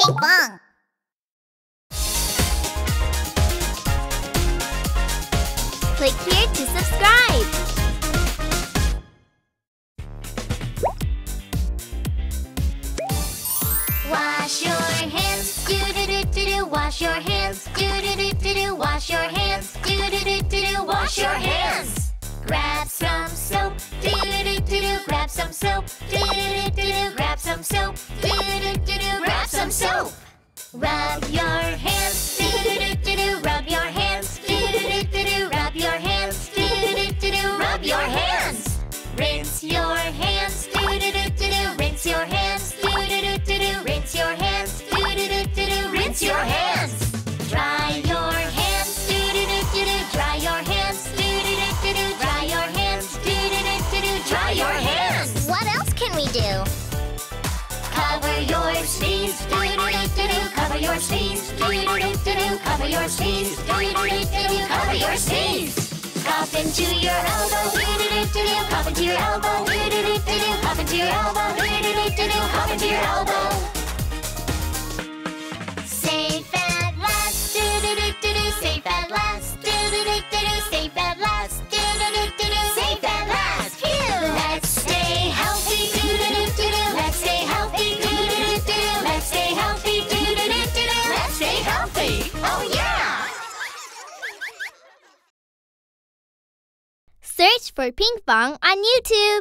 Pinkfong. Click here to subscribe. Wash your hands, do do do do do. Wash your hands, do do do do do. Wash your hands, do do do do do. Wash your hands. Grab some Rub your hands, do do do do. Rub your hands, do do do do. Rub your hands, do do do do. Rub your hands. Rinse your hands, do do do do. Rinse your hands, do do do do. Rinse your hands, do do do do. Rinse your hands. Dry your hands, do do do do. Dry your hands, do do do do. Dry your hands, do do do do. Dry your hands. What else can we do? Do do do do. Cover your sneeze, do do do do. Cover your sneeze. Cough into your elbow, do do do do do. Cough into your elbow, do do do do do. Cough into your elbow, do do do do do. Cough into your elbow. Oh yeah. Search for Pinkfong on YouTube.